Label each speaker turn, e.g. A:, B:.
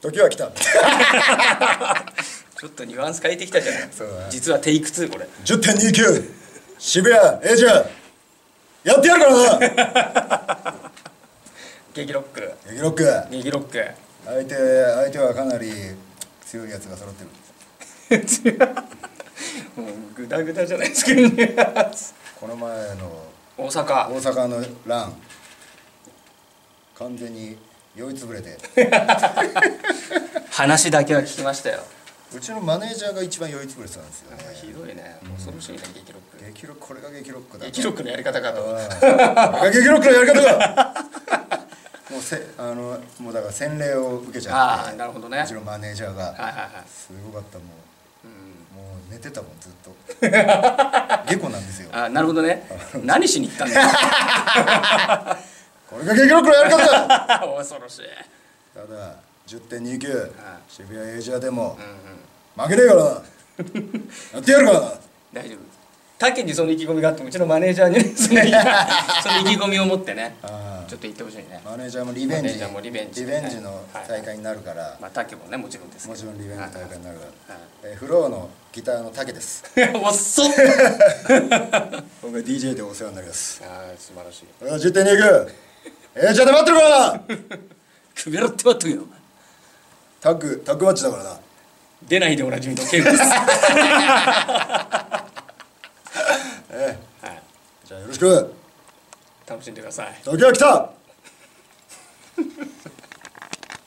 A: 時は来た。
B: ちょっとニュアンス変えてきたじゃない
A: ね。
B: 実はテイク2これ。
A: 10.29渋谷エイジャーやってやるからな。
B: 激ロック。
A: 激ロック。
B: 激ロック。
A: 相手相手はかなり強いやつが揃ってる。
B: もうグダグダじゃないですか。
A: この前の
B: 大阪。
A: 大阪のラン。完全に酔いつぶれて。
B: 話だけは聞きましたよ。
A: うちのマネージャーが一番酔いつぶれてたんですよね。
B: ひどいね。恐ろしいね激ロック。
A: 激ロックこれが激ロックだ
B: 激ロックのやり方かと
A: あーこれが激ロックのやり方だ。もうせあのもうだから洗礼を受けちゃ
B: ああ
A: って
B: なるほどね。
A: うちのマネージャーが。
B: はいはいはい。
A: すごかったもう
B: うん。
A: もう寝てたもんずっと。下戸なんですよ。
B: あなるほどね。何しに行ったんだ よ
A: これが激ロックのやり方だ。
B: 恐ろしい。
A: ただ10.29渋谷エイジアでも
B: うんうん。
A: 負けねえからな。やってやるからな。
B: 大丈夫他県にその意気込みがあってもうちのマネージャーにね その意気込みを持ってね
A: あ
B: ちょっと言ってほしいね。
A: マネージャーもリベンジ
B: リベンジ
A: リベンジの大会になるから、
B: まあ他県もねもちろんです
A: もちろんリベンジの大会になるから、
B: はい。
A: えーフローのギターの竹です。
B: 遅っ。
A: 僕が DJ でお世話になります。
B: ああ素晴らしい。
A: これが10.29エイジアで待ってるからな
B: くべろ って待っとけよお前。
A: タッグタッグマッチだからな。
B: 出ないでおなじみのケンです。
A: ええ。
B: はい。
A: じゃあよろしく。
B: 楽しんでください。
A: 時は来た